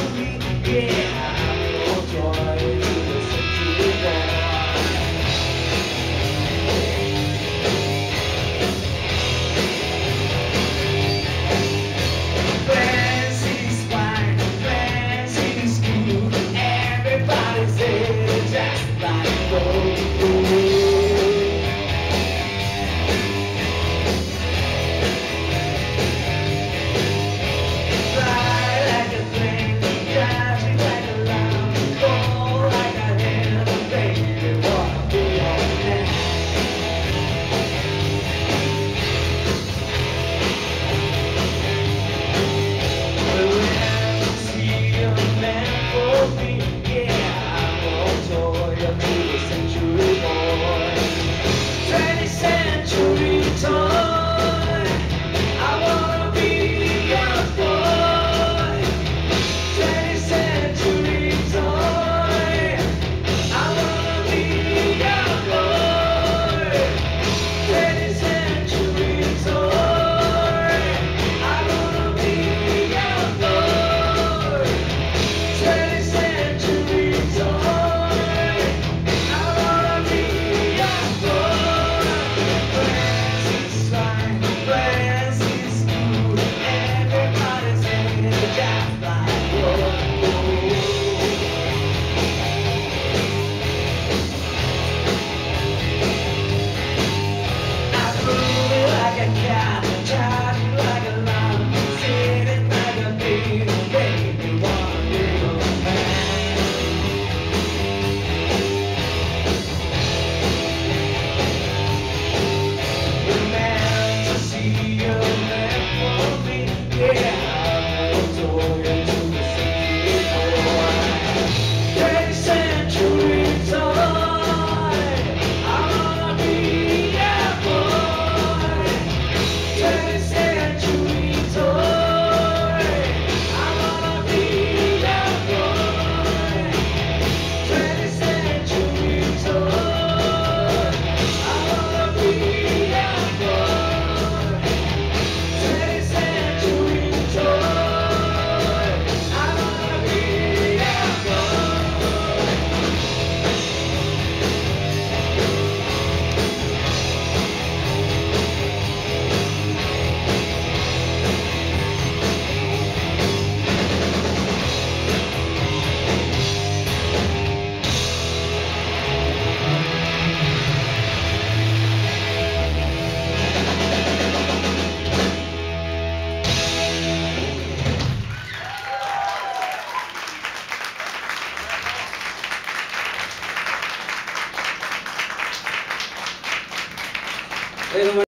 Thank you. Pero